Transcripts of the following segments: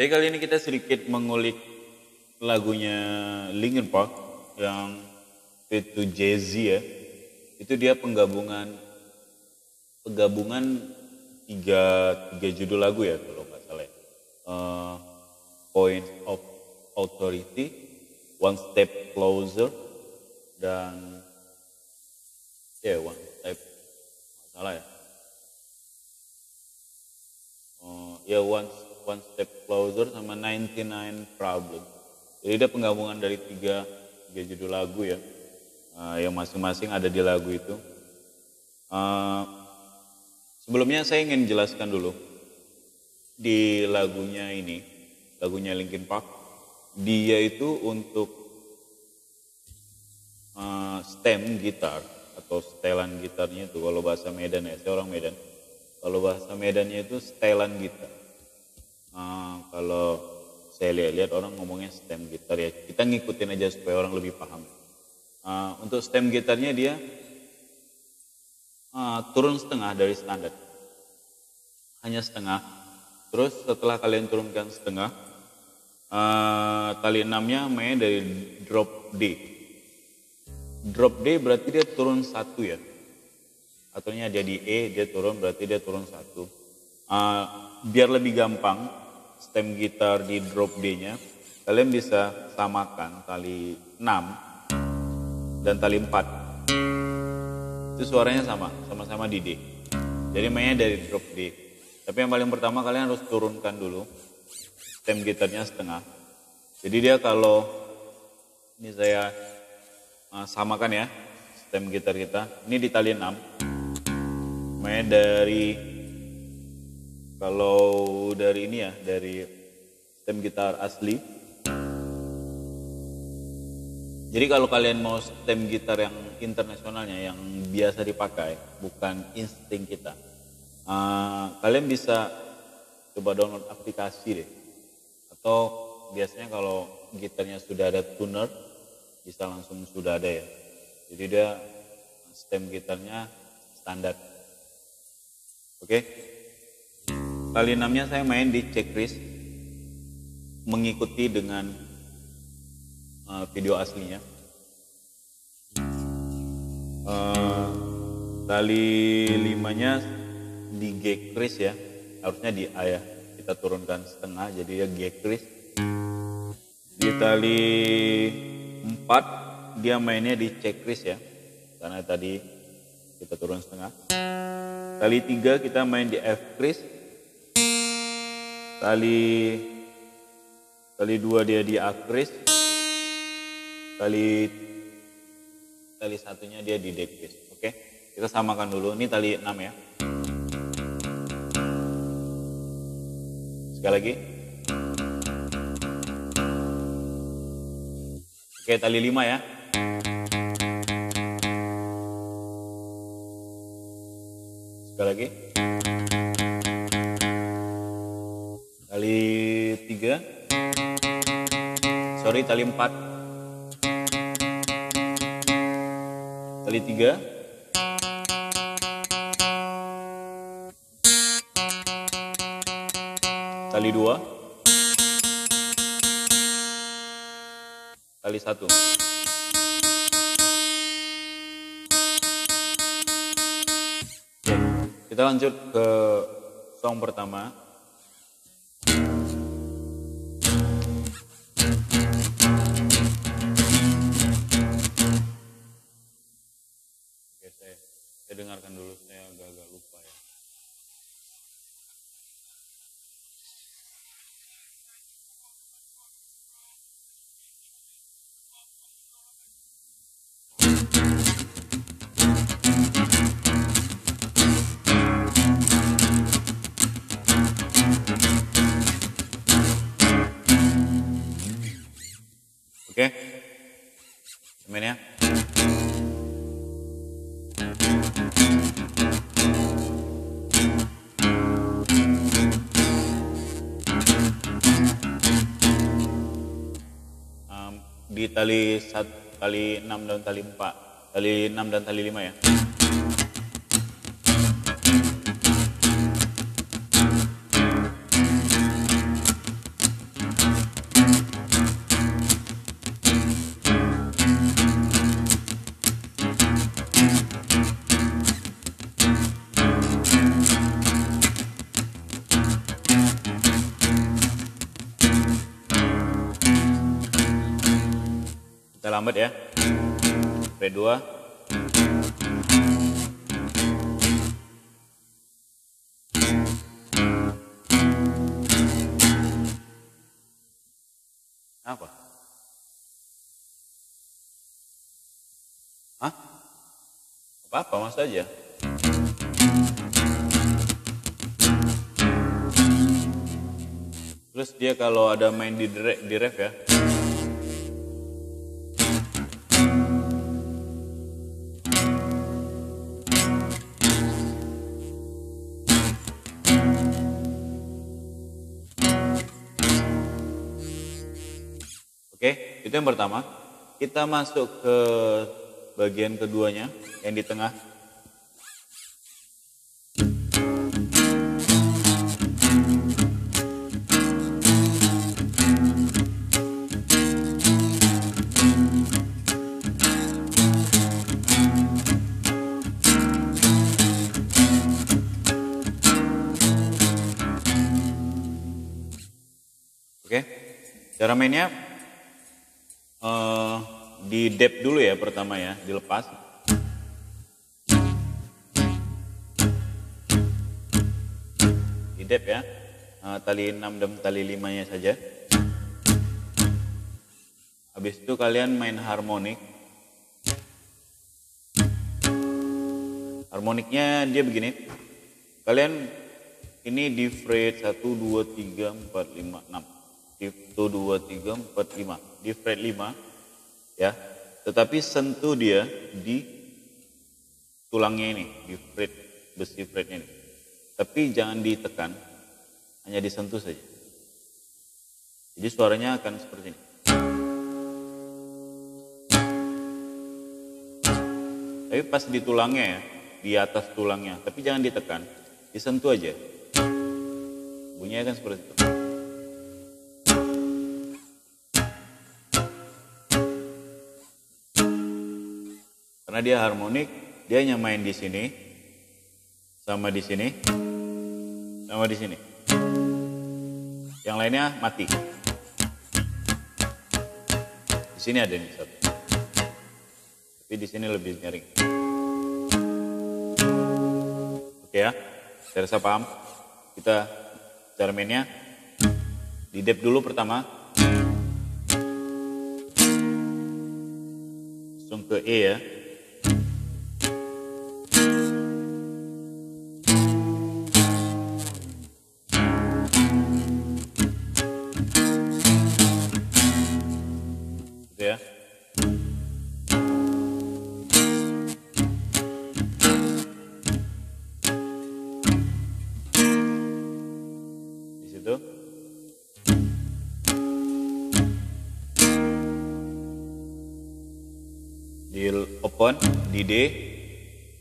Jadi kali ini kita sedikit mengulik lagunya Linkin Park yang itu Jay-Z ya. Itu dia penggabungan penggabungan tiga, tiga judul lagu ya kalau nggak salah. ya. Eh, Point of Authority, One Step Closer, dan ya One Step salah ya. Oh, ya one one step closer sama 99 problem. Jadi ada penggabungan dari tiga, tiga judul lagu ya, eh, yang masing-masing ada di lagu itu. Eh, sebelumnya saya ingin jelaskan dulu di lagunya ini, lagunya Linkin Park, dia itu untuk eh, stem gitar atau setelan gitarnya itu kalau bahasa Medan ya, saya orang Medan. Kalau bahasa Medannya itu setelan gitar. Ah, kalau saya lihat-lihat orang ngomongnya stem gitar ya. Kita ngikutin aja supaya orang lebih paham. Ah, untuk stem gitarnya dia ah, turun setengah dari standar. Hanya setengah. Terus setelah kalian turunkan setengah, ah, tali enamnya main dari drop D. Drop D berarti dia turun satu ya aturnya dia di E, dia turun berarti dia turun satu. Uh, biar lebih gampang stem gitar di drop D-nya, kalian bisa samakan tali 6 dan tali 4. Itu suaranya sama, sama-sama di D. Jadi mainnya dari drop D. Tapi yang paling pertama kalian harus turunkan dulu stem gitarnya setengah. Jadi dia kalau ini saya uh, samakan ya stem gitar kita, ini di tali 6 main dari kalau dari ini ya dari stem gitar asli. Jadi kalau kalian mau stem gitar yang internasionalnya yang biasa dipakai bukan insting kita uh, kalian bisa coba download aplikasi deh. Atau biasanya kalau gitarnya sudah ada tuner bisa langsung sudah ada ya. Jadi dia stem gitarnya standar. Oke. Kali enamnya saya main di checklist mengikuti dengan uh, video aslinya. Uh, tali limanya di G kris ya, harusnya di A ya. Kita turunkan setengah jadi ya G kris. Di tali 4 dia mainnya di checklist ya, karena tadi kita turun setengah. Tali tiga kita main di F kris. Tali tali dua dia di A kris. Tali satunya dia di D kris. Oke, kita samakan dulu. Ini tali 6 ya. Sekali lagi. Oke, tali 5 ya. Sekali lagi. Sorry, tali empat. Tali tiga. Tali dua. Tali satu. Kita lanjut ke song pertama. Saya dengarkan dulu, saya agak-agak lupa di tali satu, tali 6 dan tali 4, tali 6 dan tali 5 ya. Lambat ya. Fret 2. Apa? Hah? Apa-apa, mas aja. Terus dia kalau ada main di, di ref ya, itu yang pertama. Kita masuk ke bagian keduanya, yang di tengah. Oke, cara mainnya di dep dulu ya pertama ya, dilepas. Di dep ya, uh, tali 6 dan tali 5 nya saja. Habis itu kalian main harmonik. Harmoniknya dia begini. Kalian ini di fret 1, 2, 3, 4, 5, 6 shift 1 2 3 4 5 di fret 5 ya tetapi sentuh dia di tulangnya ini di fret besi fretnya ini. Tapi jangan ditekan hanya disentuh saja. Jadi suaranya akan seperti ini. Tapi pas di tulangnya ya di atas tulangnya tapi jangan ditekan disentuh aja. Bunyinya akan seperti itu Karena dia harmonik, dia hanya main di sini, sama di sini, sama di sini. Yang lainnya mati. Di sini ada nih satu. Tapi di sini lebih nyaring. Oke ya, saya rasa paham. Kita cara mainnya di dep dulu pertama. Langsung ke E ya. Open di D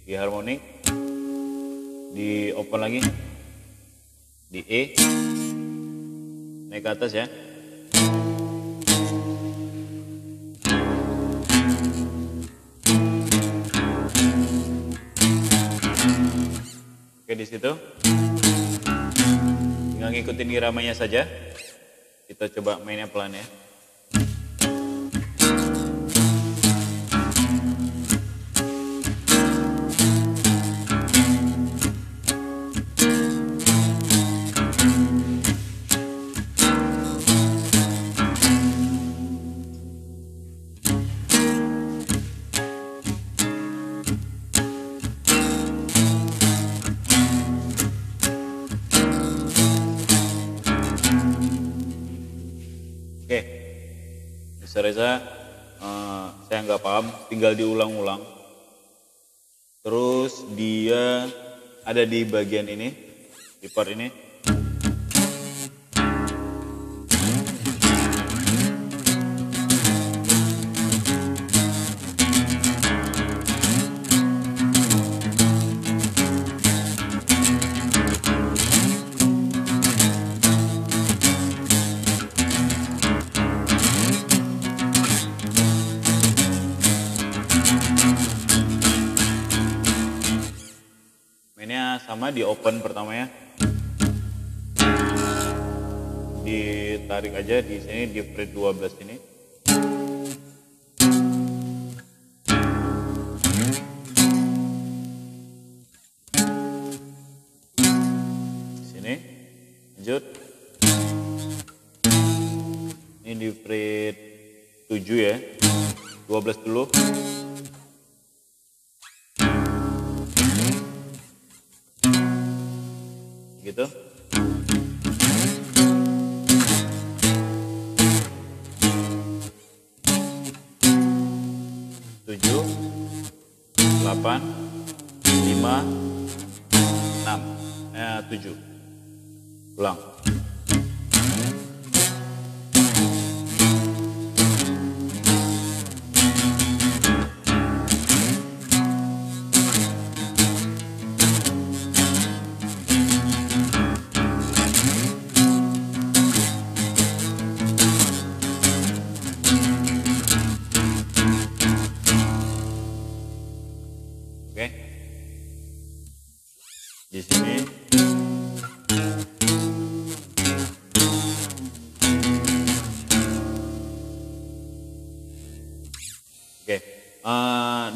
di harmonik di open lagi di E naik ke atas ya. Oke di situ. Tinggal ngikutin iramanya saja. Kita coba mainnya pelan ya Rasa uh, saya nggak paham, tinggal diulang-ulang. Terus dia ada di bagian ini, di part ini. Di open pertama ya. Ditarik aja di sini di fret 12 ini Tujuh, delapan, lima, enam, eh, tujuh. Ulang.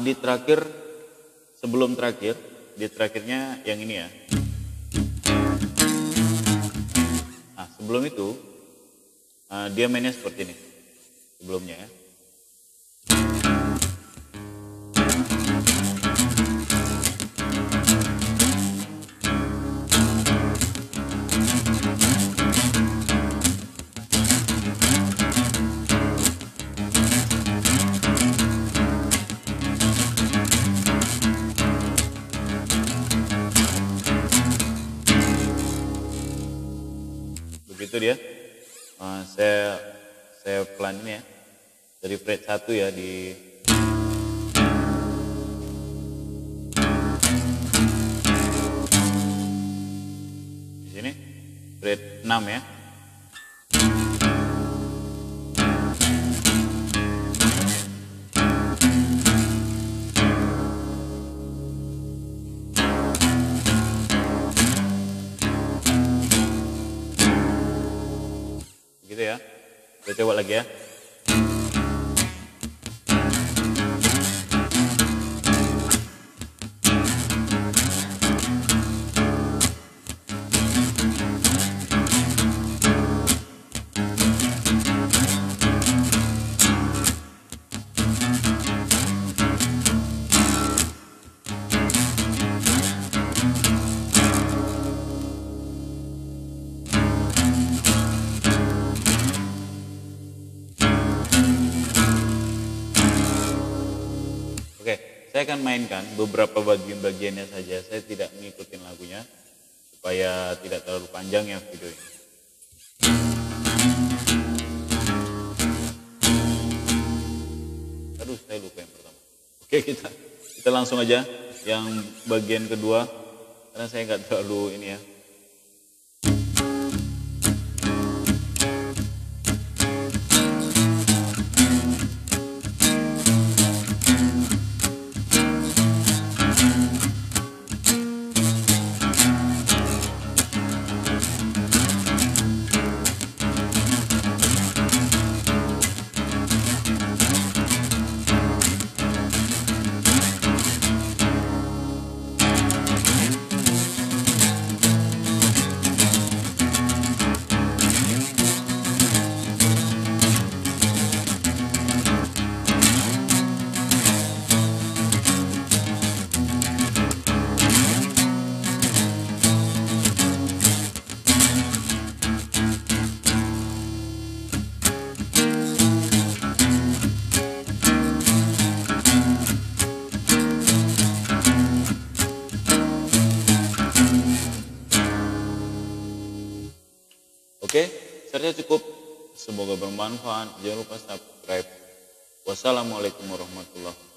Di terakhir sebelum terakhir, di terakhirnya yang ini ya. Nah, sebelum itu eh, dia mainnya seperti ini. Sebelumnya ya. Saya saya pelan ini ya. Dari fret 1 ya di di sini. Fret 6 ya coba lagi ya Oke, saya akan mainkan beberapa bagian-bagiannya saja. Saya tidak mengikuti lagunya supaya tidak terlalu panjang ya video ini. Aduh, saya lupa yang pertama. Oke, kita kita langsung aja yang bagian kedua karena saya nggak terlalu ini ya. Bermanfaat. Jangan lupa subscribe. Wassalamualaikum warahmatullahi